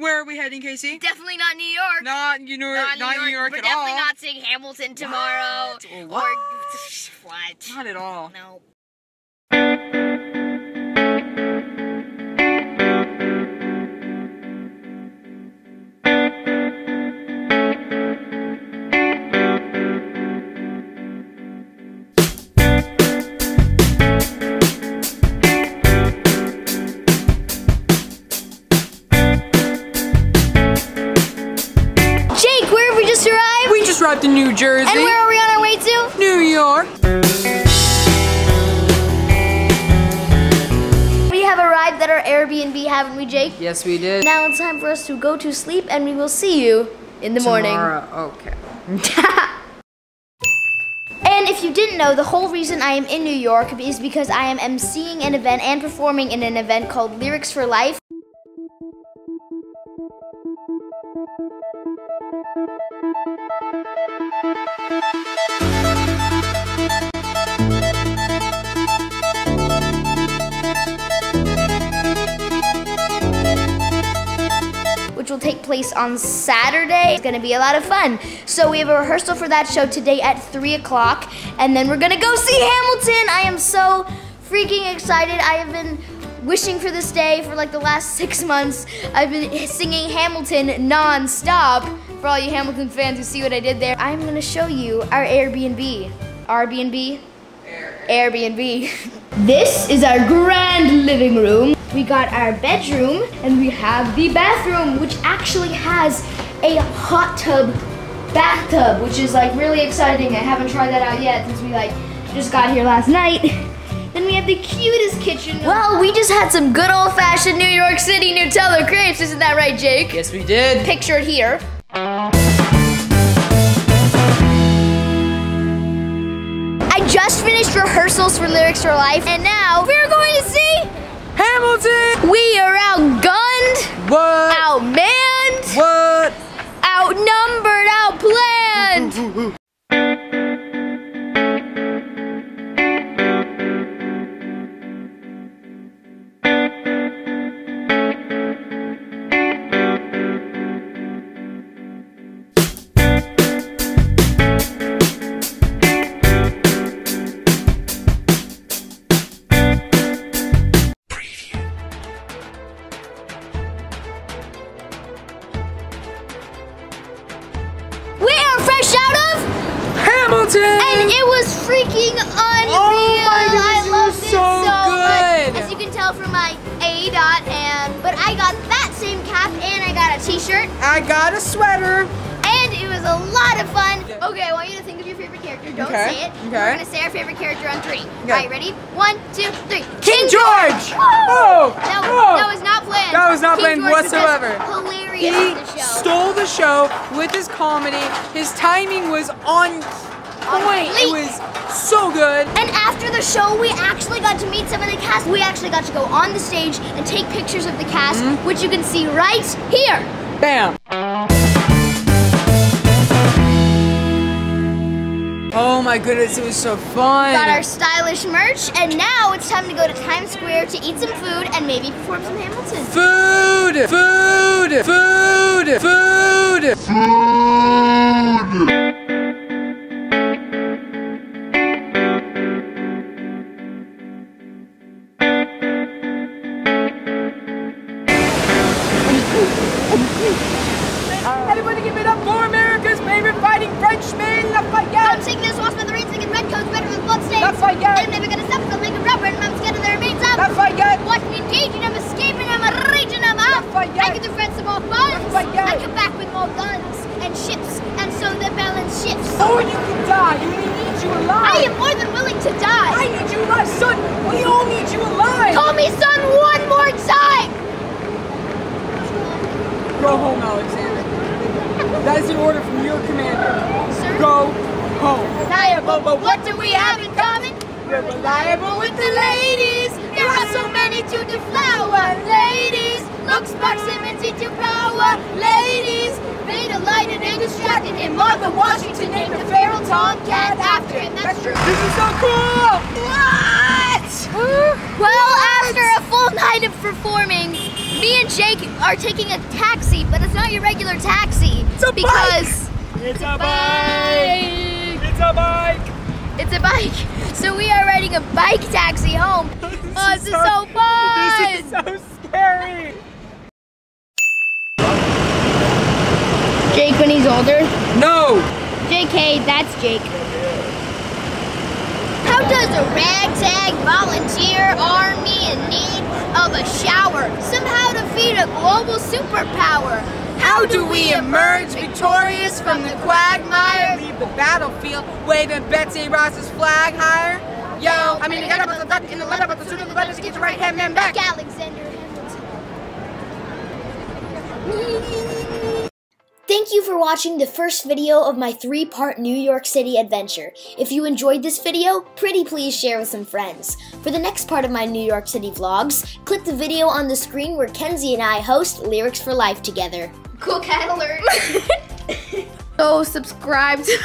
Where are we heading, Casey? Definitely not New York. Not New York. not, Not, New York, We're definitely all. not seeing Hamilton tomorrow. What? Or what? Not at all. No. New Jersey. and where are we on our way to? New York. We have arrived at our Airbnb, haven't we, Jake? Yes, we did. Now it's time for us to go to sleep, and we will see you in the morning. Tomorrow. Okay. And if you didn't know, the whole reason I am in New York is because I am emceeing an event and performing in an event called Lyrics for Life. Take place on Saturday. It's gonna be a lot of fun. So we have a rehearsal for that show today at 3 o'clock, and then we're gonna go see Hamilton. I am so freaking excited. I have been wishing for this day for like the last six months. I've been singing Hamilton non-stop. For all you Hamilton fans who see what I did there, I'm gonna show you our Airbnb. Airbnb? Airbnb. This is our grand living room. We got our bedroom and we have the bathroom, which actually has a hot tub bathtub, which is like really exciting. I haven't tried that out yet since we like just got here last night. Then we have the cutest kitchen. Well, we just had some good old fashioned New York City Nutella crepes, isn't that right, Jake? Yes, we did. Pictured here. I just finished rehearsals for Lyrics for Life, and now we're going to see Hamilton. We Are Outgunned, What? Outmanned, What? Outnumbered, much. As you can tell from my A dot and, but I got that same cap and I got a T-shirt. I got a sweater. And it was a lot of fun. Okay, I want you to think of your favorite character. Don't Okay, say it. okay. We're gonna say our favorite character on three. Okay. All right, ready? One, two, three. King George. Woo! Oh. That, oh. that was not planned. That was not King planned George was whatsoever. Hilarious He the stole the show with his comedy. His timing was on point. It was so good. And after the show, we actually got to meet some of the cast. We actually got to go on the stage and take pictures of the cast, Mm-hmm. which you can see right here. Bam. Oh my goodness, it was so fun. Got our stylish merch, and now it's time to go to Times Square to eat some food and maybe perform some Hamilton. Food! Food! Food! Bloodstains. Lafayette! I'm never gonna stop until make a rubber and I'm scared of the remains of. Lafayette! Watch me engaging, I'm escaping, I'm raging, I'm up. Lafayette! I can defend some more funds. Lafayette! I come back with more guns and ships, and so the balance shifts. Or you can die, we need you alive! I am more than willing to die. I need you alive, son! We all need you alive! Call me son one more time. Go home, Alexander. That is an order from your commander. Sir? Go home. Reliable, but what do we have in common? We're reliable with the ladies. There are so many to deflower. Ladies, looks, proximity to power. Ladies, they delighted and distracted him. Martha Washington named a feral tomcat after him. That's true. This is so cool! What? Well, after a full night of performing, me and Jake are taking a taxi, but it's not your regular taxi. It's a because It's a bike! It's a bike! It's a bike. So we are riding a bike taxi home. oh, this is so fun! This is so scary! Jake when he's older. No! JK, that's Jake. How does a ragtag volunteer army in need of a shower somehow defeat a global superpower? How do we emerge victorious from the quagmire? Leave the battlefield waving Betsy Ross's flag higher? Yo, I mean, you got about the duck in the letter, but the sooner the better to get your right hand man back. Alexander Hamilton. Thank you for watching the first video of my three-part New York City adventure. If you enjoyed this video, pretty please share with some friends. For the next part of my New York City vlogs, click the video on the screen where Kenzie and I host Lyrics for Life together. Cool cat alert! so subscribe to.